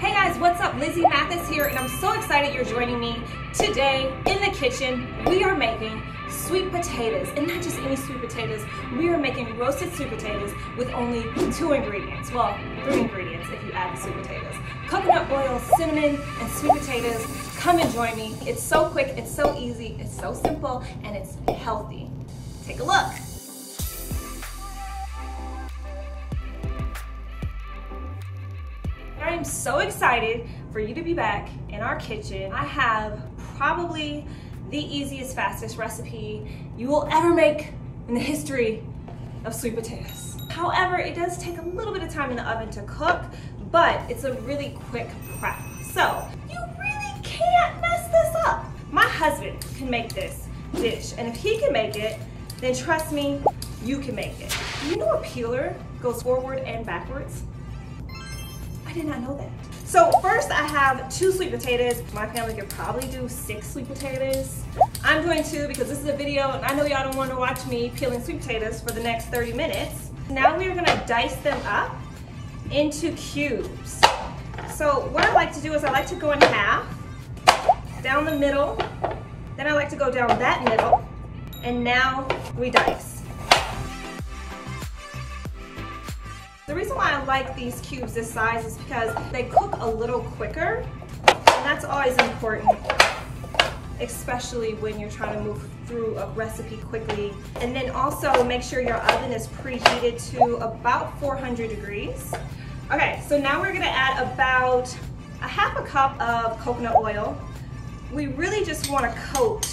Hey guys, what's up? Lizzy Mathis here, and I'm so excited you're joining me today in the kitchen. We are making sweet potatoes, and not just any sweet potatoes. We are making roasted sweet potatoes with only two ingredients. Well, three ingredients if you add the sweet potatoes. Coconut oil, cinnamon, and sweet potatoes. Come and join me. It's so quick, it's so easy, it's so simple, and it's healthy. Take a look. Am so excited for you to be back in our kitchen. I have probably the easiest, fastest recipe you will ever make in the history of sweet potatoes. However, it does take a little bit of time in the oven to cook, but it's a really quick prep. So, you really can't mess this up. My husband can make this dish, and if he can make it, then trust me, you can make it. You know a peeler goes forward and backwards? I did not know that. So first I have two sweet potatoes. My family could probably do six sweet potatoes. I'm doing two because this is a video and I know y'all don't want to watch me peeling sweet potatoes for the next 30 minutes. Now we're gonna dice them up into cubes. So what I like to do is I like to go in half, down the middle, then I like to go down that middle, and now we dice. The reason why I like these cubes this size is because they cook a little quicker, and that's always important, especially when you're trying to move through a recipe quickly. And then also make sure your oven is preheated to about 400 degrees. Okay, so now we're gonna add about a half a cup of coconut oil. We really just wanna coat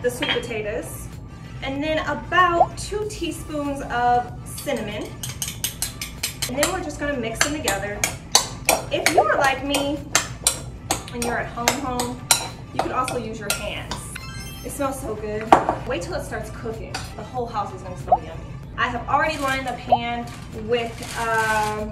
the sweet potatoes. And then about two teaspoons of cinnamon. And then we're just gonna mix them together. If you are like me and you're at home home, you could also use your hands. It smells so good. Wait till it starts cooking. The whole house is gonna smell yummy. I have already lined the pan with, um,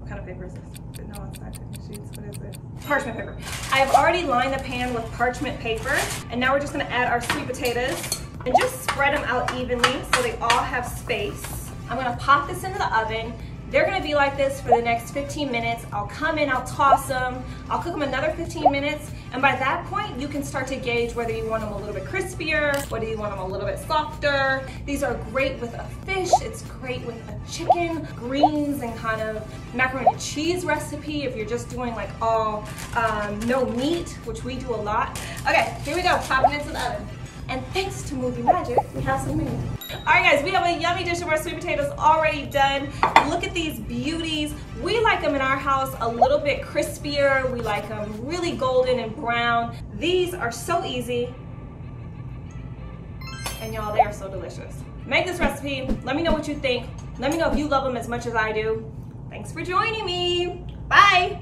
what kind of paper is this? No, it's not cooking sheets, what is it? Parchment paper. I have already lined the pan with parchment paper, and now we're just gonna add our sweet potatoes and just spread them out evenly so they all have space. I'm gonna pop this into the oven. They're gonna be like this for the next 15 minutes. I'll come in, I'll toss them, I'll cook them another 15 minutes, and by that point, you can start to gauge whether you want them a little bit crispier, whether you want them a little bit softer. These are great with a fish, it's great with a chicken, greens, and kind of macaroni and cheese recipe if you're just doing like all um, no meat, which we do a lot. Okay, here we go, popping into the oven. And thanks to Movie Magic, we have some meat. All right, guys, we have a yummy dish of our sweet potatoes already done. Look at these beauties. We like them in our house a little bit crispier. We like them really golden and brown. These are so easy. And y'all, they are so delicious. Make this recipe. Let me know what you think. Let me know if you love them as much as I do. Thanks for joining me. Bye.